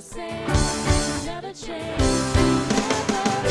the same, never change, never.